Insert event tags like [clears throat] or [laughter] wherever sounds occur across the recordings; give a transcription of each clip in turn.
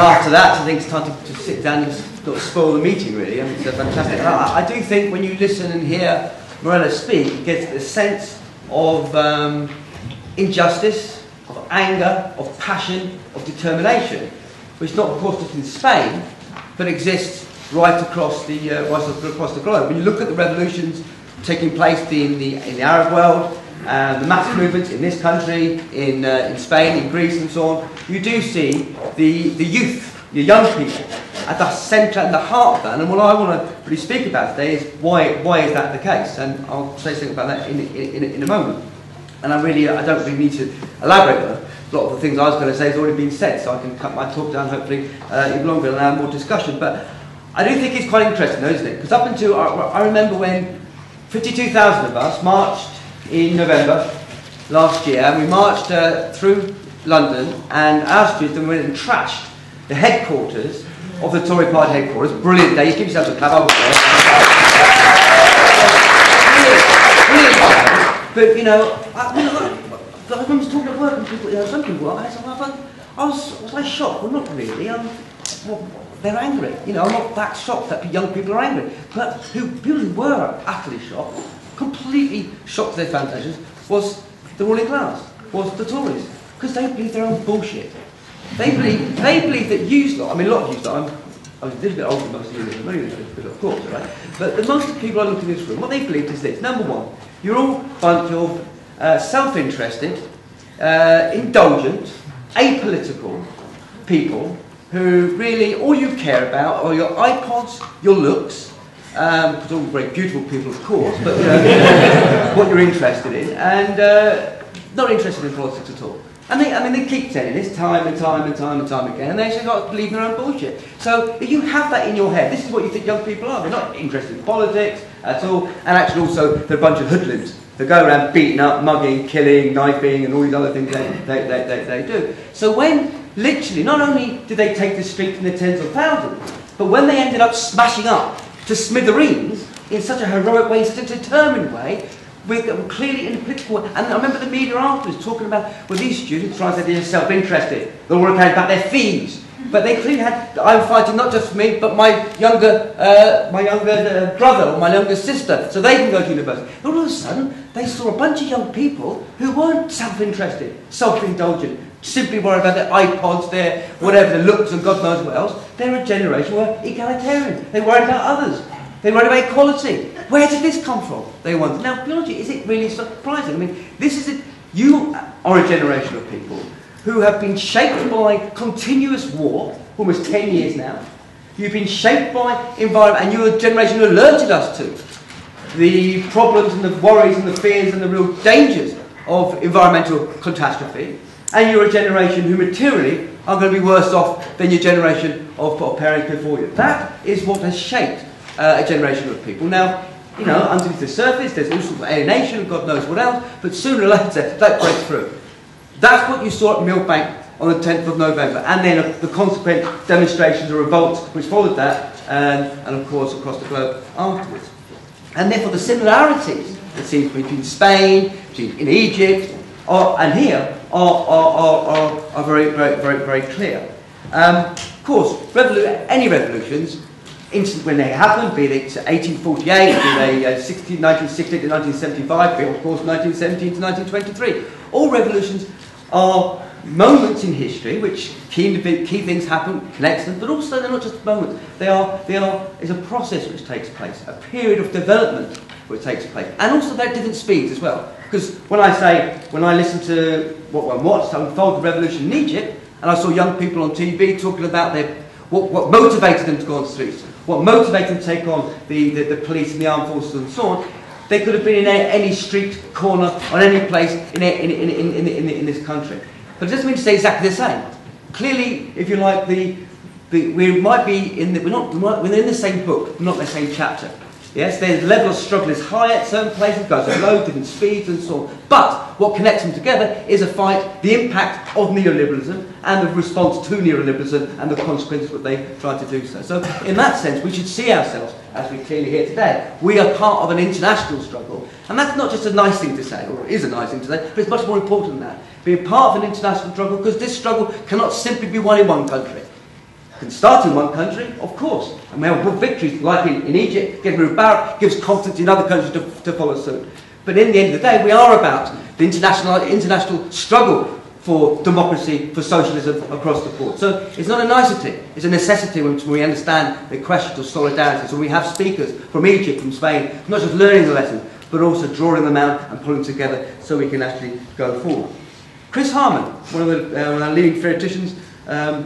after that, I think it's time to, to sit down and sort of spoil the meeting, really. I mean, it's fantastic. I, I, do think when you listen and hear Morella speak, you get a sense of um, injustice, of anger, of passion, of determination, which not, of course, just in Spain, but exists right across the, uh, right across the globe. When you look at the revolutions taking place in the, in the Arab world, uh, the mass movements in this country, in, uh, in Spain, in Greece, and so on, you do see the, the youth, the young people, at the centre and the heart of that. And what I want to really speak about today is why, why is that the case? And I'll say something about that in, in, in, a moment. And I really, I don't really need to elaborate on. A lot of the things I was going to say has already been said, so I can cut my talk down hopefully uh, even longer and have more discussion. But I do think it's quite interesting, though, isn't it? Because up until, I, I remember when 52,000 of us marched in November last year, and we marched uh, through London, and our streets, and trashed the headquarters of the Tory party headquarters. Brilliant day. Give yourself a clap. I brilliant, brilliant. But you know, I, know, I remember talking at work, and people, you know, some people, I, I was, was I shocked? Well, not really. Well, they're angry. You know, I'm not that shocked that young people are angry. But who people who were utterly shocked completely shocked their foundations was the ruling class, was the Tories, because they believe their own bullshit. They believe, they believe that you lot, I mean, a lot of you lot, I'm, I'm a little bit older than most of you, I'm little bit, of course, right? But the most of the people I look in this room, what they believe is this. Number one, you're all bunch of uh, self-interested, uh, indulgent, apolitical people who really all you care about are your iPods, your looks, um, because all very beautiful people, of course, but you know, [laughs] what you're interested in, and uh, not interested in politics at all. And they, I mean, they keep saying this time and time and time and time again, and they just got to believe their own bullshit. So if you have that in your head, this is what you think young people are. They're not interested in politics at all, and actually also they're a bunch of hoodlums. They go around beating up, mugging, killing, knifing, and all these other things they, they, they, they, they do. So when, literally, not only did they take the streets in the tens of thousands, but when they ended up smashing up to smithereens in such a heroic way, in such a determined way, with um, clearly in a political. And I remember the media afterwards talking about, well, these students trying to they're self-interested. They're all about their fees. But they clearly had, I'm fighting not just for me, but my younger, uh, my younger uh, brother or my younger sister, so they can go to university. All of a sudden, they saw a bunch of young people who weren't self-interested, self-indulgent, simply worried about their iPods, their whatever, their looks and God knows what else. They're a generation who are egalitarian. They worry about others. They worry about equality. Where did this come from? They wonder. Now, biology, is it really surprising? I mean, this is it. You are a generation of people who have been shaped by continuous war, almost 10 years now. You've been shaped by environment, and you're a generation who alerted us to the problems and the worries and the fears and the real dangers of environmental catastrophe and you're a generation who materially are going to be worse off than your generation of, of parents before you. That is what has shaped uh, a generation of people. Now, you know, underneath the surface, there's all sorts of alienation, God knows what else, but sooner or later, that breaks through. That's what you saw at Millbank on the 10th of November, and then the consequent demonstrations or revolts which followed that, and, and of course across the globe afterwards. And therefore, the similarities, it seems, between Spain, between in Egypt, and here are, are, are, are, very, very, very, very clear. Um, of course, revolu- any revolutions, instant when they happen, be it 1848, be they uh, 16, 1960 to 1975, be of course 1917 to 1923, all revolutions are moments in history which key, key things happen, connects them, but also they're not just moments. They are, they are, it's a process which takes place, a period of development which takes place, and also at different speeds as well. Because when I say, when I listen to what one watched unfold the revolution in Egypt, and I saw young people on TV talking about their, what, what motivated them to go on the streets, what motivated them to take on the, the, the police and the armed forces and so on, they could have been in any street corner on any place in, in, in, in, in, in, this country. But it doesn't mean to say exactly the same. Clearly, if you like, the, the, we might be in the, we're not, we're in the same book, not the same chapter. Yes, their level of struggle is high at certain places, goes at low, different speeds and so on. But what connects them together is a fight, the impact of neoliberalism and the response to neoliberalism and the consequences that they try to do so. So in that sense, we should see ourselves, as we clearly hear today, we are part of an international struggle. And that's not just a nice thing to say, or it is a nice thing to say, but it's much more important than that. Being part of an international struggle, because this struggle cannot simply be won in one country. It can start in one country, of course. And we have victories, like in, in Egypt, getting rid of Barak, gives confidence in other countries to, to follow suit. But in the end of the day, we are about the international, international struggle for democracy, for socialism across the board. So it's not a nicety, it's a necessity when we understand the questions of solidarity. So we have speakers from Egypt, from Spain, not just learning the lessons, but also drawing them out and pulling together so we can actually go forward. Chris Harman, one of, the, uh, our leading theoreticians, um,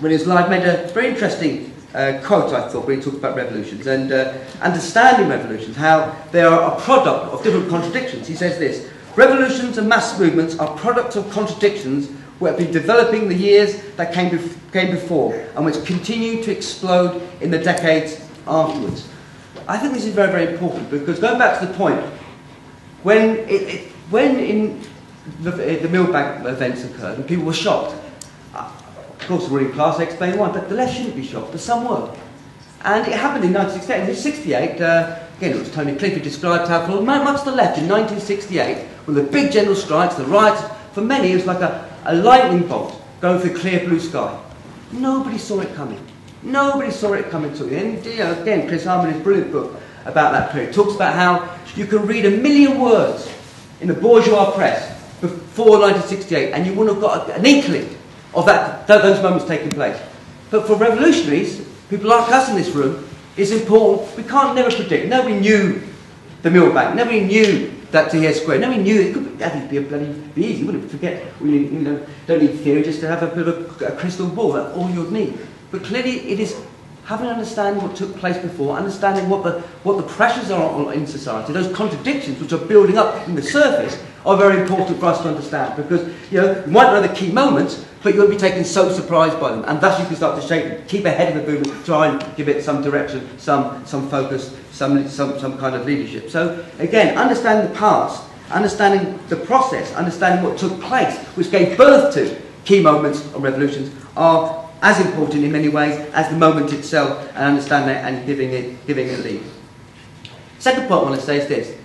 when he was live, made a very interesting uh, quote, I thought, when he talked about revolutions and uh, understanding revolutions, how they are a product of different contradictions. He says this Revolutions and mass movements are products of contradictions which have been developing the years that came, bef- came before and which continue to explode in the decades afterwards. I think this is very, very important because going back to the point, when, it, it, when in the, the Millbank events occurred and people were shocked, uh, of course, the ruling class explained why, but the left shouldn't be shocked, but some were. And it happened in 1968. In 1968, uh, again, it was Tony Clifford described how much the left in 1968, when the big general strikes, the riots, for many it was like a, a lightning bolt going through clear blue sky. Nobody saw it coming. Nobody saw it coming to the end. You know, again, Chris Harman, brilliant book about that period, talks about how you can read a million words in the bourgeois press before 1968 and you wouldn't have got an inkling of that, those moments taking place. But for revolutionaries, people like us in this room, it's important. We can't never predict. Nobody knew the Millbank. Nobody knew that Tahrir Square. Nobody knew it could be, that would be, a bloody be easy, wouldn't? Forget, we you know, don't need theory just to have a bit of a, crystal ball. That's all you'd need. But clearly, it is having an understanding what took place before, understanding what the, what the pressures are on, in society, those contradictions which are building up in the surface are very important for us to understand because you know you might know the key moments, but you won't be taken so surprised by them, and thus you can start to shape keep ahead of the movement, try and give it some direction, some some focus, some some some kind of leadership. So again, understanding the past, understanding the process, understanding what took place, which gave birth to key moments of revolutions, are as important in many ways as the moment itself and understanding it and giving it, giving it lead. Second point I want to say is this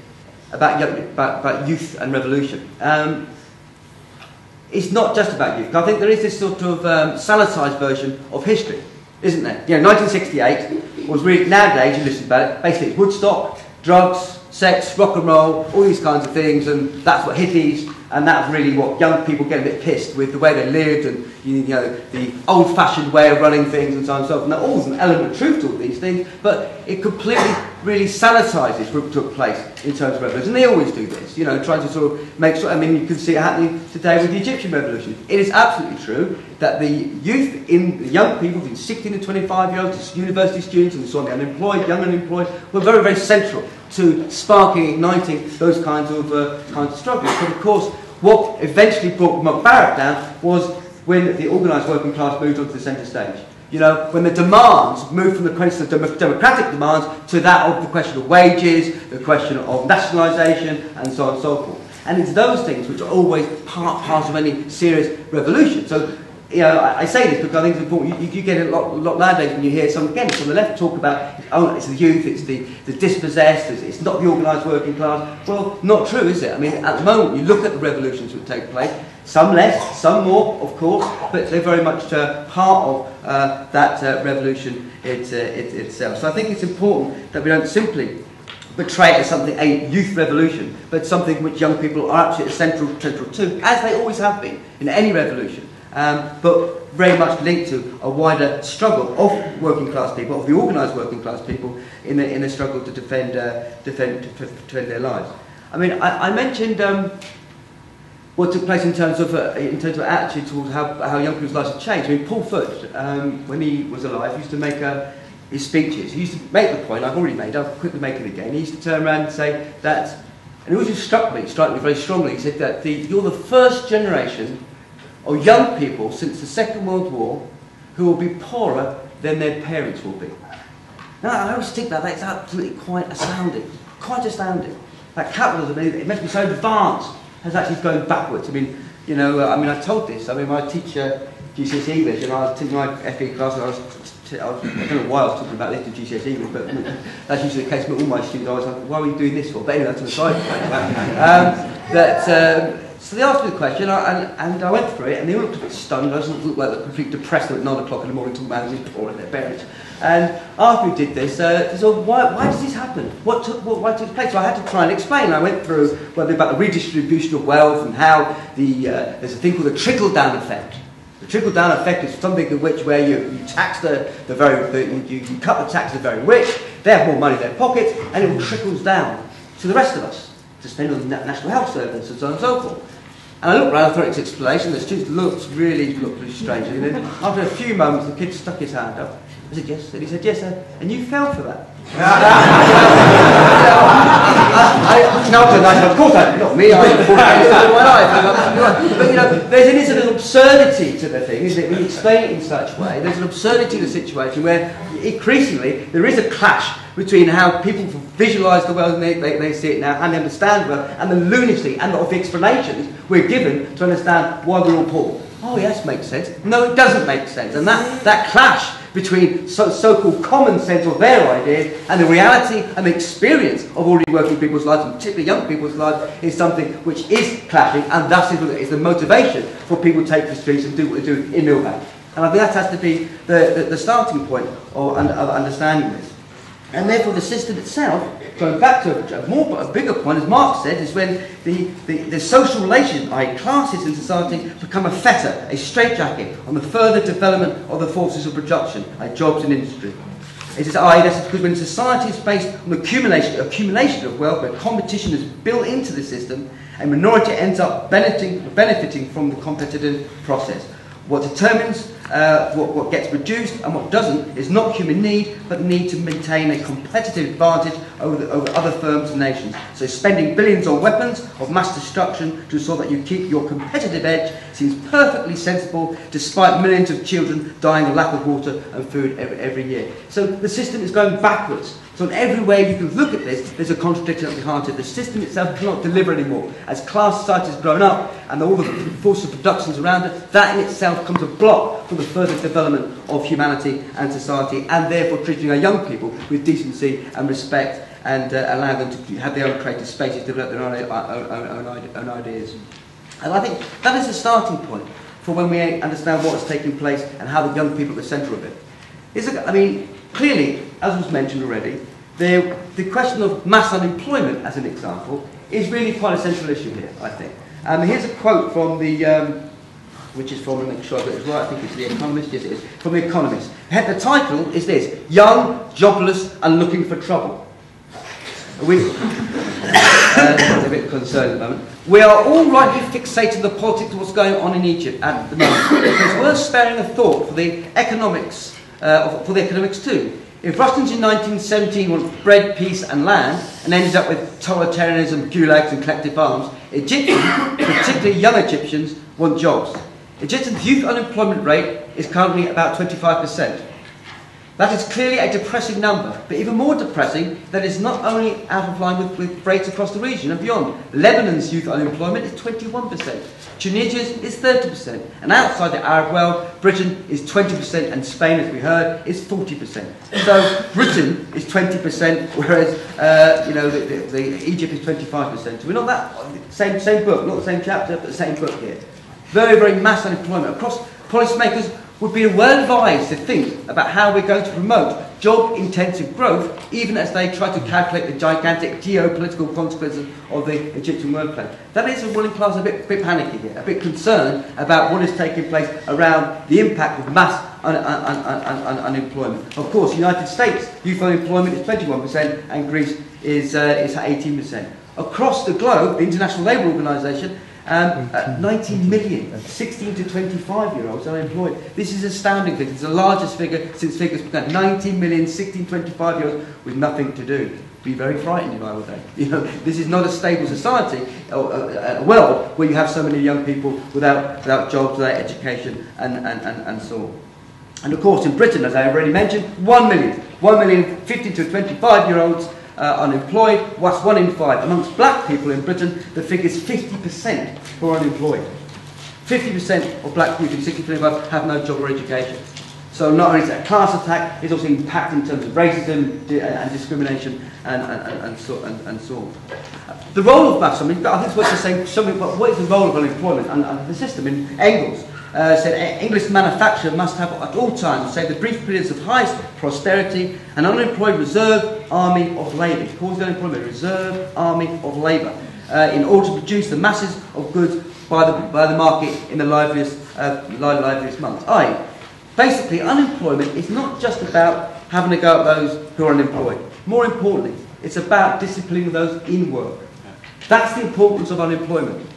about, young, about, about youth and revolution. Um, it's not just about youth. I think there is this sort of um, sanitised version of history, isn't there? You know, 1968 was really, nowadays, you listen about it, basically it's Woodstock, drugs, sex, rock and roll, all these kinds of things, and that's what hippies, and that's really what young people get a bit pissed with the way they lived and you know the old-fashioned way of running things and so on and so forth. Now, all there's an element of truth to all these things, but it completely really sanitises what took place in terms of revolution. And they always do this, you know, trying to sort of make sure. I mean, you can see it happening today with the Egyptian revolution. It is absolutely true that the youth, in the young people, the 16 to 25 year olds, university students, and so on, the unemployed, young unemployed, were very, very central to sparking, igniting those kinds of uh, kinds of struggles. But of course, what eventually brought Mubarak down was when the organised working class moved onto the centre stage. You know, when the demands move from the question of democratic demands to that of the question of wages, the question of nationalisation, and so on and so forth. And it's those things which are always part, part of any serious revolution. So you know, I, I, say this because I think it's important. You, you, get a lot, lot nowadays when you hear some again from the left talk about oh, it's the youth, it's the, the dispossessed, it's, it's not the organised working class. Well, not true, is it? I mean, at the moment, you look at the revolutions that take place. Some less, some more, of course, but they're very much uh, part of uh, that uh, revolution it, uh, it, itself. So I think it's important that we don't simply portray it as something, a youth revolution, but something which young people are absolutely central, central to, as they always have been in any revolution um, but very much linked to a wider struggle of working class people, of the organised working class people, in the, in the struggle to defend, uh, defend, defend their lives. I mean, I, I mentioned um, what took place in terms of, uh, in terms of attitude towards how, how young people's lives have changed. I mean, Paul Foot, um, when he was alive, used to make uh, his speeches. He used to make the point, I've already made, I'll quickly make it again. He used to turn around and say that, and it always struck me, struck me very strongly, he said that the, you're the first generation of young people since the Second World War who will be poorer than their parents will be. Now, I always think that that's absolutely quite astounding, quite astounding. That capitalism, it must be so advanced, has actually gone backwards. I mean, you know, I mean, I told this. I mean, my teacher, GCSE English, and I was teaching my FE class, and I was, was, I don't know why I was talking about this to GCSE English, but that's usually the case with all my students. I was like, why are we doing this for? But anyway, that's an aside. [laughs] um, that, um, So they asked me the question, and, and I went through it, and they all looked a bit stunned. I was looked like completely depressed at 9 o'clock in the morning talking about these poor and their parents. And after we did this, uh, said, why, why does this happen? What took, what, why took place? So I had to try and explain. I went through well, about the redistribution of wealth and how the, uh, there's a thing called the trickle-down effect. The trickle-down effect is something in which where you, you tax the, the very, the, you, you cut the tax of the very rich, they have more money in their pockets, and it all trickles down to the rest of us to spend on the National Health Service and so on and so forth. And I looked around for its explanation, the student looked really, looked really strange. And then after a few moments, the kid stuck his hand up. I said, yes. And he said, yes, sir. And you fell for that. I, no, I, of course I, not me, I all my life. But you know, there's an, an absurdity to the thing, isn't it? When you explain it in such a way, there's an absurdity to the situation where increasingly there is a clash between how people visualise the world and they, they, they see it now and understand the world, and the lunacy and the explanations we're given to understand why we're all poor. Oh yes, makes sense. No, it doesn't make sense. And that, that clash between so, so-called common sense or their ideas and the reality and the experience of ordinary working people's lives, and particularly young people's lives, is something which is clashing, and thus is, is the motivation for people to take the streets and do what they do in Millbank. And I think that has to be the, the, the starting point of, of understanding this. And therefore the system itself, going back to a more a bigger point, as Marx said, is when the, the, the social relations, i.e. classes in society, become a fetter, a straitjacket on the further development of the forces of production, like jobs and industry. It is i.e. that's because when society is based on accumulation, accumulation of wealth, where competition is built into the system, a minority ends up benefiting, benefiting from the competitive process. What determines uh, what, what gets produced and what doesn't is not human need, but need to maintain a competitive advantage over, the, over other firms and nations. So spending billions on weapons of mass destruction to ensure that you keep your competitive edge seems perfectly sensible despite millions of children dying of lack of water and food every, every year. So the system is going backwards. So in every way you can look at this, there's a contradiction at the heart of it. The system itself cannot deliver anymore. As class society has grown up and all the forces of productions around it, that in itself comes a block for the further development of humanity and society, and therefore treating our young people with decency and respect and uh, allow them to have their own creative spaces, develop their own, own, own, own ideas. And I think that is a starting point for when we understand what is taking place and how the young people are at the centre of it. Is it, I mean, clearly, as was mentioned already, the, the question of mass unemployment, as an example, is really quite a central issue here, I think. Um, here's a quote from the, um, which is from, make sure I get it right, I think it's The Economist, yes it is, from The Economist. The title is this, Young, Jobless and Looking for Trouble. We, [coughs] uh, a bit concerned at the moment. We are all rightly fixated on the politics of what's going on in Egypt at the moment. [coughs] It's worth sparing a thought for the economics, uh, for the economics too. If Russians in 1917 want bread, peace and land, and ended up with totalitarianism, gulags and collective farms, Egyptians, [coughs] particularly young Egyptians, want jobs. Egyptian's youth unemployment rate is currently about 25%. That is clearly a depressing number, but even more depressing that it's not only out of line with, with rates across the region and beyond. Lebanon's youth unemployment is 21%, Tunisia's is 30%, and outside the Arab world, Britain is 20%, and Spain, as we heard, is 40%. So Britain is 20%, whereas uh, you know the, the, the Egypt is 25%. So we're not that same same book, not the same chapter, but the same book here. Very very mass unemployment across policymakers would be well advised to think about how we're going to promote job intensive growth, even as they try to calculate the gigantic geopolitical consequences of the Egyptian workplace. That is a ruling class a bit, bit panicky here, a bit concerned about what is taking place around the impact of mass un- un- un- unemployment. Of course, the United States youth unemployment is 21% and Greece is, uh, is 18%. Across the globe, the International Labour Organization um, uh, 19 million 16 to 25 year olds unemployed. This is astounding figure. It's the largest figure since figures began. 19 million 16 to 25 year olds with nothing to do. Be very frightened, if I would say. [laughs] You know, this is not a stable society, or a, a world where you have so many young people without, without jobs, without education, and, and, and, and so on. And of course, in Britain, as I already mentioned, 1 million. 1 million 15 to 25 year olds uh, unemployed, whilst one in five. Amongst black people in Britain, the figure is 50% who are unemployed. 50% of black people, 60 25, have no job or education. So not only is it a class attack, it's also impact in terms of racism and discrimination and, and, and, so, and, and so on. The role of mass, I mean, I think it's worth saying something about what is the role of unemployment and, and the system. In Engels uh, said English manufacture must have at all times, say the brief periods of highest prosperity, an unemployed reserve army of labour. He calls the unemployment reserve army of labour uh, in order to produce the masses of goods by the, by the market in the liveliest, uh, liveliest months. I, basically, unemployment is not just about having to go at those who are unemployed. More importantly, it's about disciplining those in work. That's the importance of unemployment.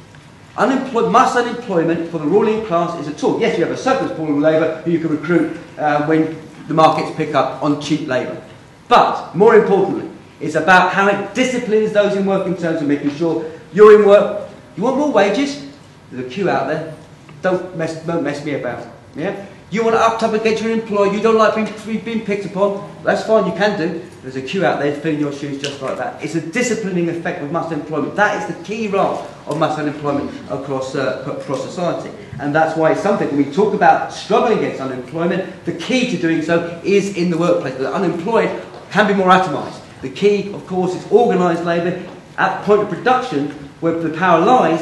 Mass unemployment for the ruling class is a tool. Yes, you have a surplus pool of labour who you can recruit uh, when the markets pick up on cheap labour. But, more importantly, it's about how it disciplines those in work in terms of making sure you're in work. You want more wages? There's a queue out there. Don't mess, don't mess me about. Yeah? You want to up up against your employer, you don't like being, being picked upon, that's fine, you can do. There's a queue out there filling your shoes just like that. It's a disciplining effect of mass employment. That is the key role of mass unemployment across, uh, across society. And that's why it's something, when we talk about struggling against unemployment, the key to doing so is in the workplace. The unemployed can be more atomised. The key, of course, is organised labour at point of production, where the power lies,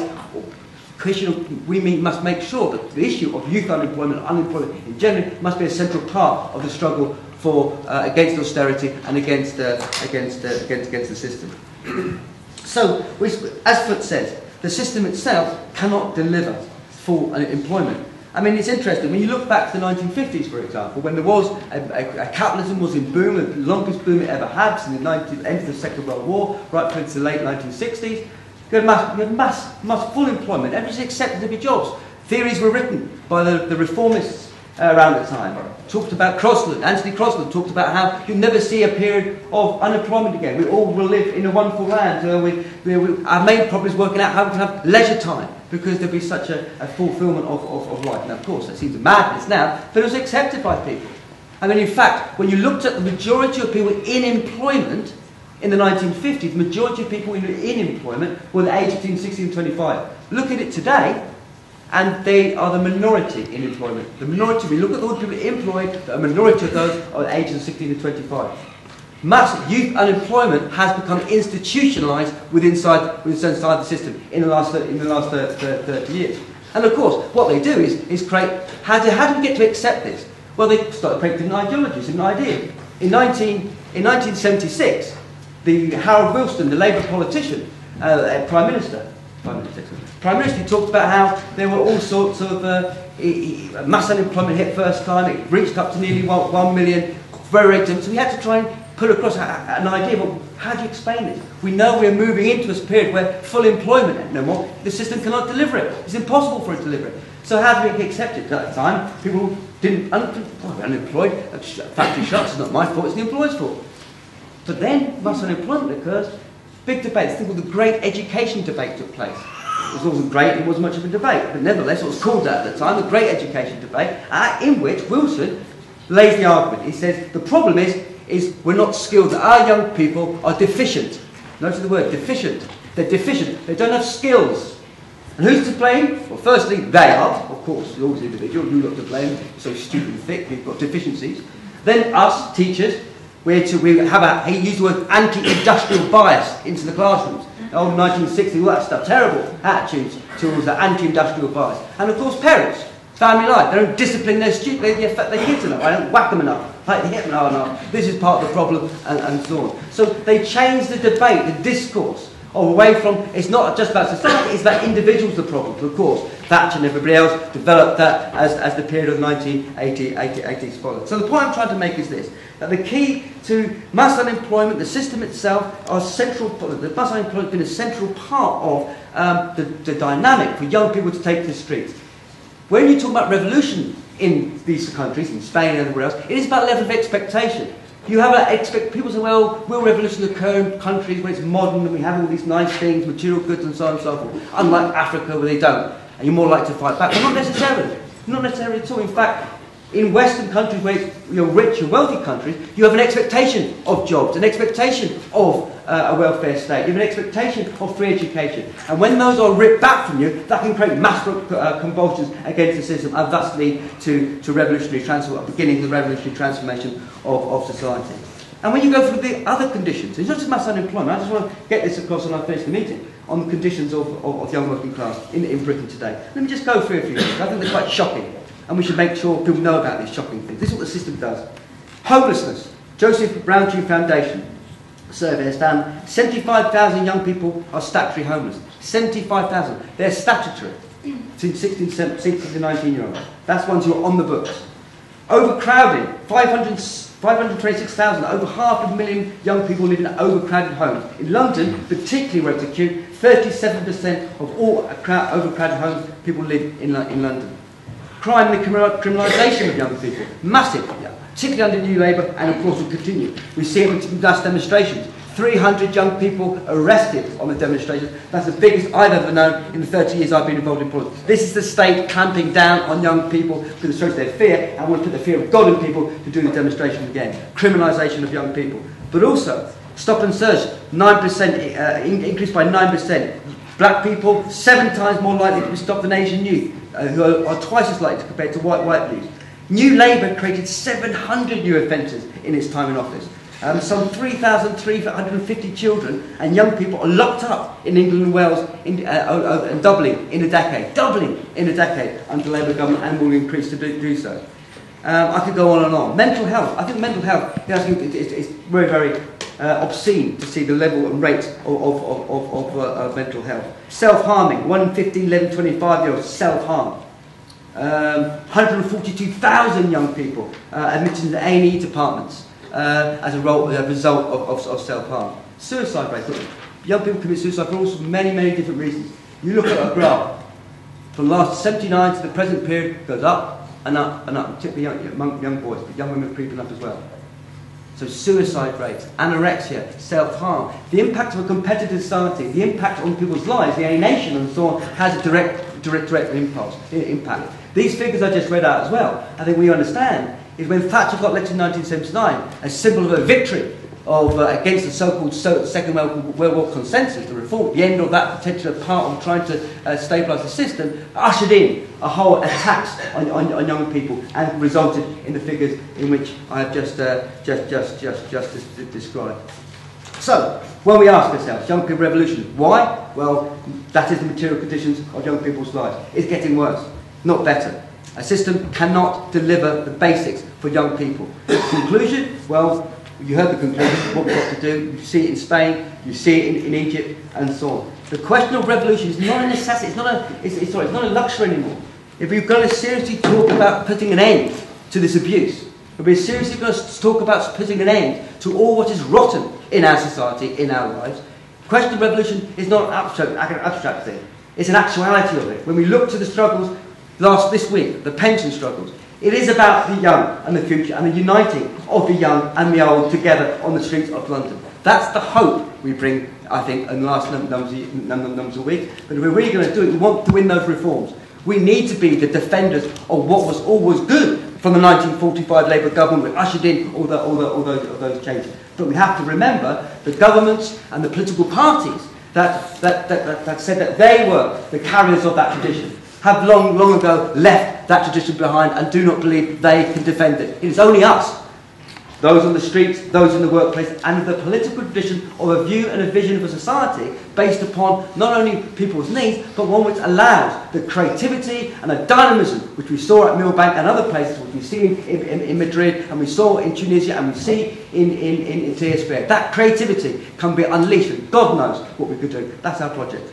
we must make sure that the issue of youth unemployment, unemployment in general, must be a central part of the struggle for, uh, against austerity and against, uh, against, uh, against, against the system. [clears throat] so, as Foot says, the system itself cannot deliver full employment. I mean, it's interesting. When you look back to the 1950s, for example, when there was a, a, a capitalism was in boom, the longest boom it ever had since the 19, end of the Second World War, right through to the late 1960s, you had mass, you had mass, mass full employment. Everybody accepted to be jobs. Theories were written by the, the reformists uh, around the time. Talked about Crosland. Anthony Crosland talked about how you'll never see a period of unemployment again. We all will live in a wonderful land where we, where we our main problem is working out how we can have leisure time because there'll be such a, a fulfillment of, of, of life. Now, of course, that seems madness now, but it was accepted by people. I mean, in fact, when you looked at the majority of people in employment, in the 1950s, the majority of people in, employment were the age between 16 and 25. Look at it today, and they are the minority in employment. The minority, we look at all the people employed, a minority of those are the ages of 16 to 25. Mass youth unemployment has become institutionalised within inside, within inside the system in the last, in the last 30 years. And of course, what they do is, is create, how do, how do we get to accept this? Well, they start creating ideologies and ideas. In, 19, in 1976, the Harold Wilson, the Labour politician, uh, Prime Minister, Prime Minister, Prime Minister, talked about how there were all sorts of uh, mass unemployment hit first time. It reached up to nearly one, one million, very victims. So we had to try and put across an idea. Well, how do you explain this? We know we're moving into a period where full employment no more. The system cannot deliver it. It's impossible for it to deliver it. So how do we accept it? At that time, people didn't un- unemployed. Factory shuts. It's not my fault. It's the employer's fault. But then, once unemployment occurs, big debates, think of the great education debate took place. It was wasn't great, it wasn't much of a debate, but nevertheless it was called that at the time, the great education debate, uh, in which Wilson lays the argument. He says, the problem is, is we're not skilled, our young people are deficient. Notice the word, deficient. They're deficient, they don't have skills. And who's to blame? Well, firstly, they are, of course, you're always individual, you're not to blame, so stupid and thick, you've got deficiencies. Then us, teachers, we're to we have a, he used the word anti-industrial bias into the classrooms. Oh, 1960, all that stuff, terrible attitudes towards the anti-industrial bias. And of course, parents, family life, they don't discipline their students, they, they affect their kids enough, they don't whack them enough, they hit them up enough. This is part of the problem, and, and so on. So they change the debate, the discourse, away from, it's not just about society, it's about individuals the problem. Of course, Thatcher and everybody else developed that as, as the period of 1980s followed. So the point I'm trying to make is this, that the key to mass unemployment, the system itself, are central, the mass unemployment has been a central part of um, the, the dynamic for young people to take to the streets. When you talk about revolution in these countries, in Spain and everywhere else, it is about level of expectation. You have an expect people say, well, will revolution occur in countries where it's modern and we have all these nice things, material goods and so on and so forth, unlike Africa where they don't, and you're more likely to fight back. But not necessarily. Not necessarily at all. In fact, in Western countries where you're rich and wealthy countries, you have an expectation of jobs, an expectation of uh, a welfare state, you have an expectation of free education. And when those are ripped back from you, that can create mass uh, convulsions against the system and thus lead to, to revolutionary transformation, beginning the revolutionary transformation of, of society. And when you go through the other conditions, it's not just mass unemployment, I just want to get this across when I finish the meeting, on the conditions of, of, of young working class in, in Britain today. Let me just go through a few things. I think they're quite shocking, and we should make sure people know about these shocking things. This is what the system does. Homelessness. Joseph Rowntree Foundation survey has found 75,000 young people are statutory homeless. 75,000. They're statutory. Since 16, 16 to 19 year olds. That's ones who are on the books. Overcrowding. 500, 526,000. Over half a million young people live in overcrowded homes. In London, particularly where it's acute, 37% of all overcrowded homes people live in, in London. Crime and the criminalisation of young people. Massive. Yeah particularly under New Labour, and of course will continue. We see it with mass demonstrations. 300 young people arrested on the demonstrations. That's the biggest I've ever known in the 30 years I've been involved in politics. This is the state clamping down on young people to show their fear and want to put the fear of God in people to do the demonstration again. Criminalisation of young people. But also, stop and search, 9%, uh, increased by 9%. Black people, seven times more likely to be stopped than Asian youth, uh, who are, are, twice as likely compared to white white youth. New Labour created 700 new offences in its time in office. Um, some 3,350 children and young people are locked up in England and Wales in, uh, and doubling in a decade. Doubling in a decade under Labour government and will increase to do, do so. Um, I could go on and on. Mental health. I think mental health you know, it's, very, very uh, obscene to see the level and rate of, of, of, of, uh, of mental health. Self-harming. 1 in 15, 11, 25 year olds self-harm. Um, 142,000 young people uh, admitted into A&E departments uh, as a, role, a result of, of, of self-harm. Suicide rate. Young people commit suicide for all many, many different reasons. You look at a graph from last 79 to the present period, goes up and up and up, particularly young, young boys, but young women creeping up as well. So suicide rates, anorexia, self-harm, the impact of a competitive society, the impact on people's lives, the alienation and so on, has a direct, direct, direct impulse, impact. These figures I just read out as well, I think we understand, is when Thatcher got elected in 1979, a symbol of a victory of, uh, against the so-called so Second World War consensus, the reform, the end of that potential part of trying to uh, stabilise the system, ushered in a whole attacks on, on, on, young people and resulted in the figures in which I have just, uh, just, just, just, just described. So, when we ask ourselves, young people revolution, why? Well, that is the material conditions of young people's lives. It's getting worse not better. A system cannot deliver the basics for young people. [coughs] conclusion? Well, you heard the conclusion, what we've got to do. You see it in Spain, you see it in, in Egypt, and so on. The question of revolution is not a necessity, it's not a, it's, it's, sorry, it's not a luxury anymore. If we're going to seriously talk about putting an end to this abuse, if we're seriously going to talk about putting an end to all what is rotten in our society, in our lives, the question of revolution is not an abstract, an abstract thing. It's an actuality of it. When we look to the struggles last this week, the pension struggles. It is about the young and the future and the uniting of the young and the old together on the streets of London. That's the hope we bring, I think, in the last numbers, of weeks. But if we're really going to do it, we want to win those reforms. We need to be the defenders of what was always good from the 1945 Labour government, which ushered in all, the, all, the, all, those, all those changes. But we have to remember the governments and the political parties that, that, that, that, that said that they were the carriers of that tradition have long, long ago left that tradition behind and do not believe they can defend it. It is only us, those on the streets, those in the workplace, and the political tradition of a view and a vision of a society based upon not only people's needs, but one which allows the creativity and the dynamism which we saw at Millbank and other places, which we see in, in, in Madrid, and we saw in Tunisia, and we see in, in, in, in. That creativity can be unleashed, and God knows what we could do. That's our project.